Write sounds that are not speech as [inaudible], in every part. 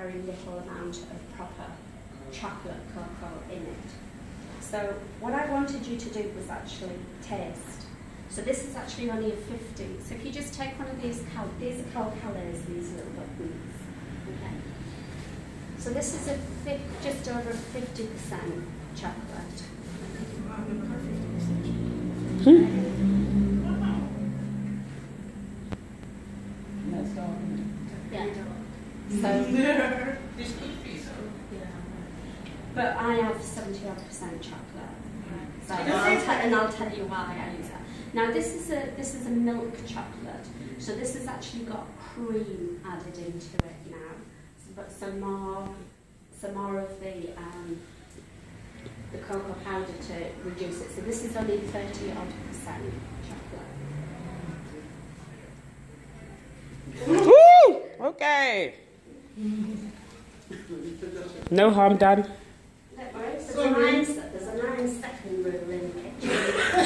very little amount of proper chocolate cocoa in it. So what I wanted you to do was actually taste. So this is actually only a 50. So if you just take one of these, cal- these are called calories, these little buttons. Okay. So this is a fi- just over 50% chocolate. Yeah. So, but I have 70% chocolate. So and I'll, te- and I'll tell you why I use that. Now this is a this is a milk chocolate. So this has actually got cream added into it now. So, but some more some more of the um, the cocoa powder to reduce it. So this is only 30 odd percent chocolate. Woo! Okay. [laughs] No harm done. Don't worry, there's a nine, se- there's a nine second rule in the kitchen.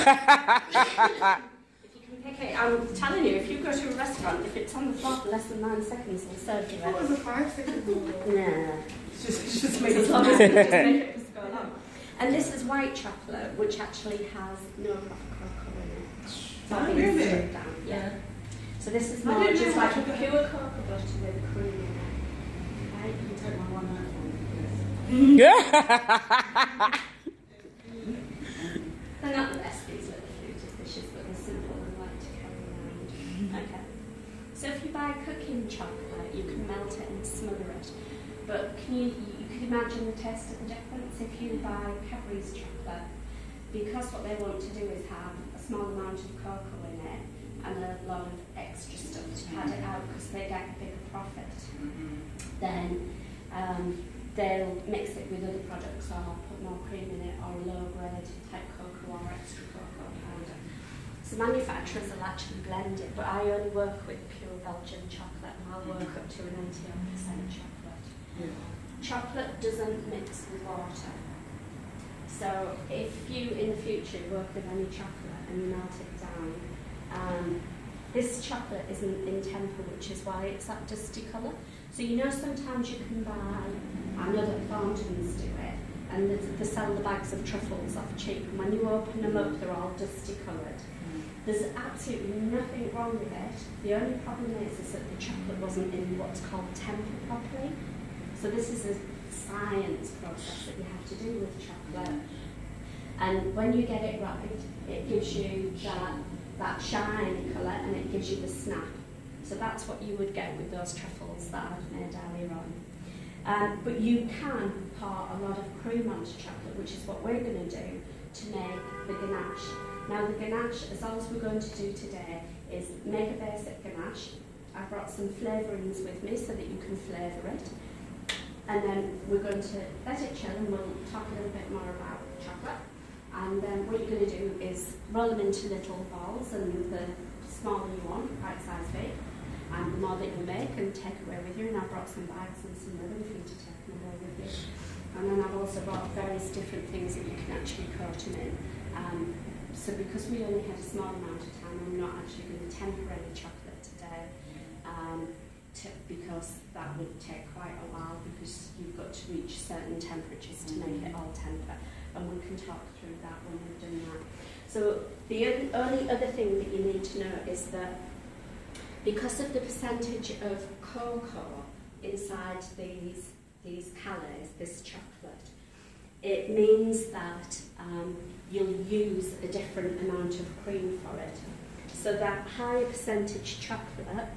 If I'm telling you, if you go to a restaurant, if it's on the floor for less than nine seconds, they'll serve you it. What was a five second rule? No. It's just, just As long as just make it go along. And this is white chocolate, which actually has no cocoa in it. So Oh, really? down. Yeah. So this is more just like a pure cocoa butter with cream in it. You can take my one out Yeah. They're the best, these little fruity fishes, but they're simple and light to carry around. Okay. So if you buy cooking chocolate, you can melt it and smother it. But can you, you can imagine the taste of the difference if you buy Cadbury's chocolate, because what they want to do is have a small amount of cocoa in it and a lot of extra stuff to pad it out because they get a bigger profit. Then um, they'll mix it with other products or put more cream in it or low grade type cocoa or extra cocoa powder. So manufacturers will actually blend it, but I only work with pure Belgian chocolate and I'll work up to a 90% chocolate. Chocolate doesn't mix with water. So if you in the future work with any chocolate and you melt it down, um, this chocolate isn't in temper, which is why it's that dusty colour. So you know sometimes you can buy, I know that Thorntons do it, and they sell the bags of truffles off cheap, and when you open them up they're all dusty coloured. There's absolutely nothing wrong with it. The only problem is, is that the chocolate wasn't in what's called temper properly. So this is a science process that you have to do with chocolate. And when you get it right, it gives you that, that shiny colour and it gives you the snap. So that's what you would get with those truffles that I've made earlier on. Um, but you can pour a lot of cream onto chocolate, which is what we're going to do to make the ganache. Now the ganache, as all as we're going to do today, is make a basic ganache. I've brought some flavourings with me so that you can flavour it. And then we're going to let it chill and we'll talk a little bit more about chocolate. And then what you're going to do is roll them into little balls and the smaller you want, right size big, and the more that you make and take away with you. And I've brought some bags and some ribbon for you to take them away with you. And then I've also brought various different things that you can actually coat them in. Um, so because we only had a small amount of time, I'm not actually going to temper any chocolate today. Um, to, because that would take quite a while because you've got to reach certain temperatures to make it all temper and we can talk through that when we've done that. So the only other thing that you need to know is that because of the percentage of cocoa inside these these calories, this chocolate, it means that um, you'll use a different amount of cream for it. So that higher percentage chocolate,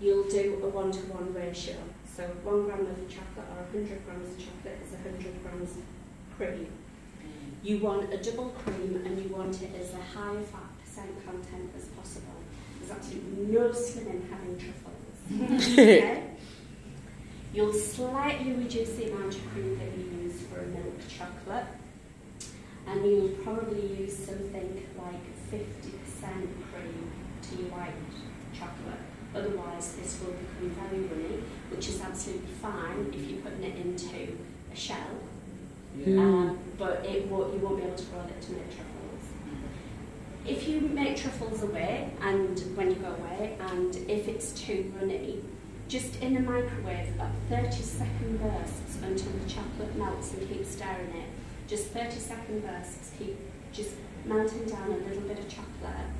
you'll do a one-to-one ratio. So one gram of chocolate or 100 grams of chocolate is 100 grams cream. You want a double cream and you want it as a high fat percent content as possible. There's absolutely no skin in having truffles. [laughs] okay? You'll slightly reduce the amount of cream that you use for a milk chocolate. And you'll probably use something like 50% cream to your white chocolate. Otherwise, this will become very runny, which is absolutely fine if you're putting it into a shell. Um, but it won't, you won't be able to roll it to make truffles. If you make truffles away, and when you go away, and if it's too runny, just in the microwave at 30 second bursts until the chocolate melts and keep stirring it. Just 30 second bursts, keep just melting down a little bit of chocolate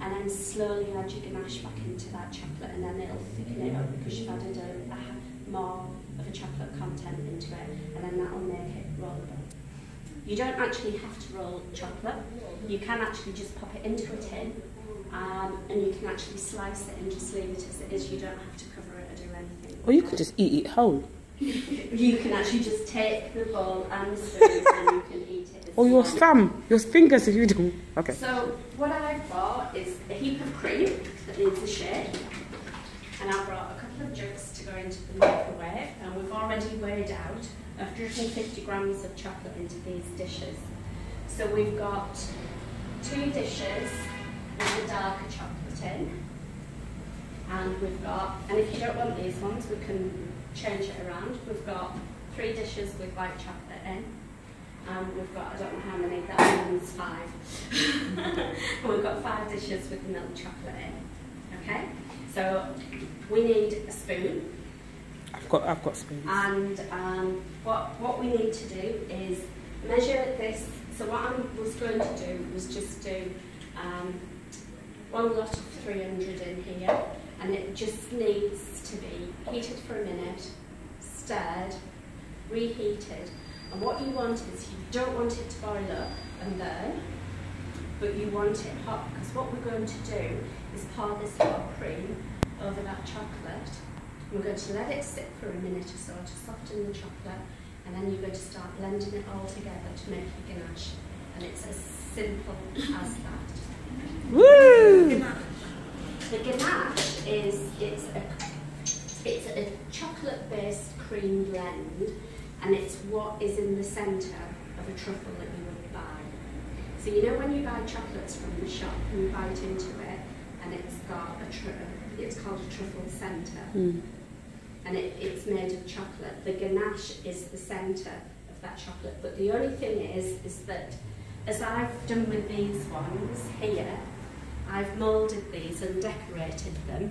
and then slowly add your ganache back into that chocolate and then it'll thicken it up because you've added a, a more of a chocolate content into it and then that'll make it rollable. You don't actually have to roll chocolate. You can actually just pop it into a tin um, and you can actually slice it and just leave it as it is. You don't have to cover it or do anything. Or you could just eat it whole. [laughs] You can actually just take the bowl and the spoon and you can eat it. Or your thumb, your fingers if you do. Okay. So what I've got is a heap of cream that needs a shake. And I've brought a couple of jugs to go into the microwave. And we've already weighed out 150 grams of chocolate into these dishes. So we've got two dishes with the darker chocolate in. And we've got, and if you don't want these ones, we can change it around. We've got three dishes with white chocolate in. And we've got, I don't know how many, that one's five. [laughs] we've got five dishes with the milk chocolate in. Okay? So we need a spoon. I've got I've got spoons. And um, what, what we need to do is measure this. So what I was going to do was just do um, one lot of 300 in here, and it just needs to be heated for a minute, stirred, reheated. And what you want is you don't want it to boil up and burn, but you want it hot because what we're going to do is pour this hot cream over that chocolate. We're going to let it sit for a minute or so to soften the chocolate, and then you're going to start blending it all together to make your ganache. And it's as simple as that. Woo! The ganache is it's a it's a chocolate-based cream blend, and it's what is in the centre of a truffle that you would buy. So you know when you buy chocolates from the shop and you bite into it, and it's got a tr- it's called a truffle centre, Mm. and it, it's made of chocolate. The ganache is the centre of that chocolate. But the only thing is, is that as I've done with these ones here, I've moulded these and decorated them.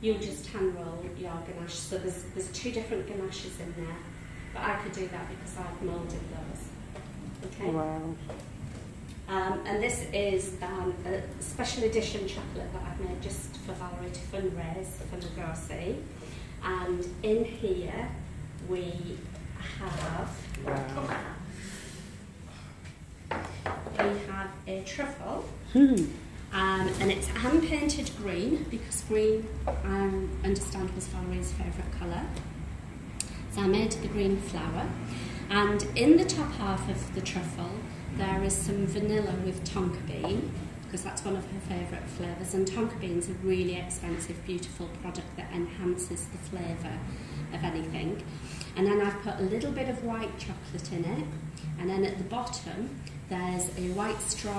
You'll just hand roll your ganache. So there's, there's two different ganaches in there. But I could do that because I've moulded those. Okay? Wow. Um, and this is um, a special edition chocolate that I've made just for Valerie to fundraise for the Garci. And in here we have Wow. we have a truffle, Hmm. um, and it's hand painted green because green I understand was Valerie's favourite colour. So I made the green flower, and in the top half of the truffle there is some vanilla with tonka bean because that's one of her favourite flavours. And tonka bean's a really expensive, beautiful product that enhances the flavour of anything. And then I've put a little bit of white chocolate in it, and then at the bottom there's a white straw